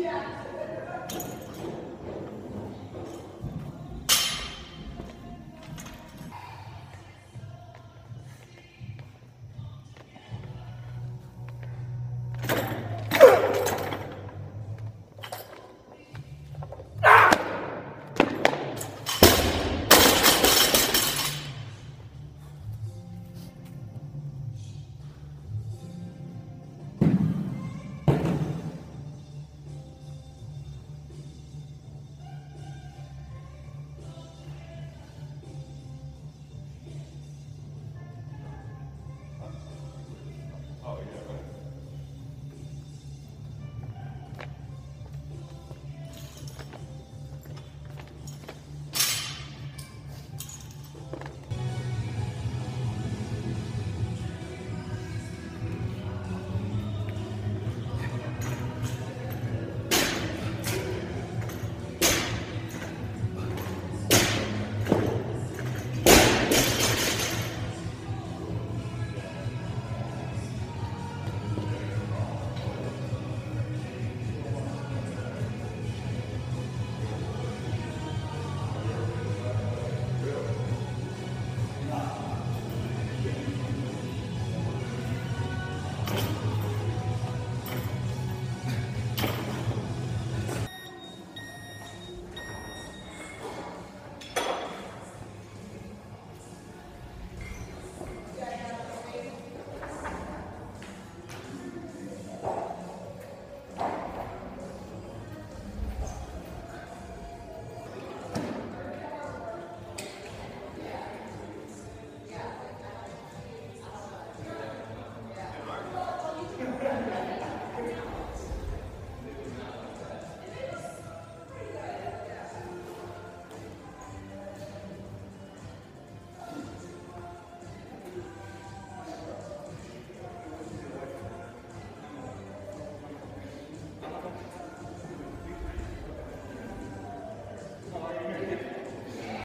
Yeah.